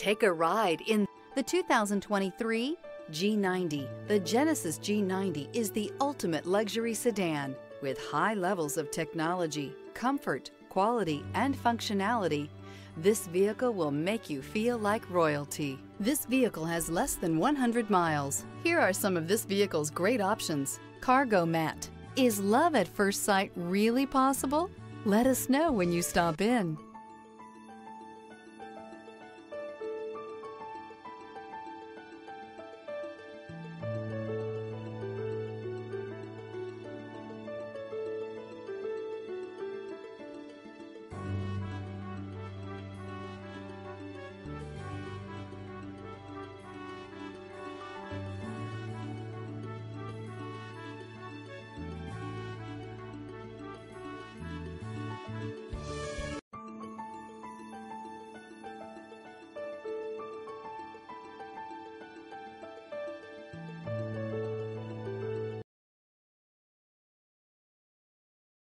Take a ride in the 2023 G90. The Genesis G90 is the ultimate luxury sedan with high levels of technology, comfort, quality, and functionality. This vehicle will make you feel like royalty. This vehicle has less than 100 miles. Here are some of this vehicle's great options. Cargo mat. Is love at first sight really possible? Let us know when you stop in.